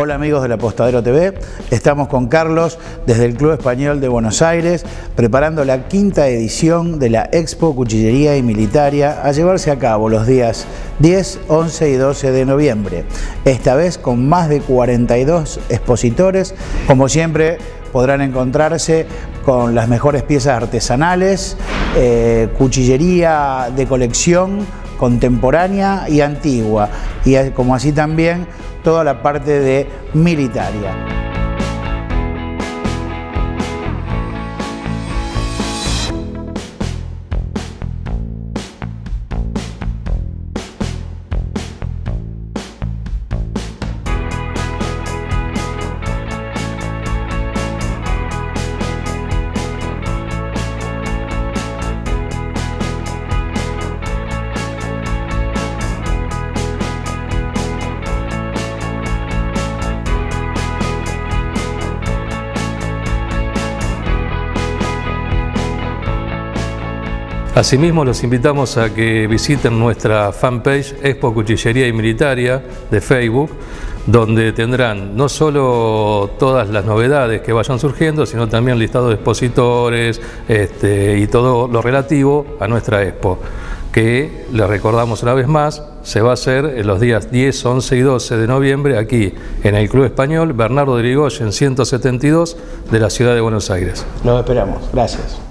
Hola amigos del Apostadero TV, estamos con Carlos desde el Club Español de Buenos Aires preparando la quinta edición de la Expo Cuchillería y Militaria a llevarse a cabo los días 10, 11 y 12 de noviembre. Esta vez con más de 42 expositores, como siempre podrán encontrarse con las mejores piezas artesanales, eh, cuchillería de colección contemporánea y antigua, y como así también toda la parte de militaria. Asimismo, los invitamos a que visiten nuestra fanpage Expo Cuchillería y Militaria de Facebook, donde tendrán no solo todas las novedades que vayan surgiendo, sino también listado de expositores este, y todo lo relativo a nuestra Expo, que les recordamos una vez más, se va a hacer en los días 10, 11 y 12 de noviembre aquí en el Club Español Bernardo de Rigoyen 172 de la Ciudad de Buenos Aires. Los esperamos. Gracias.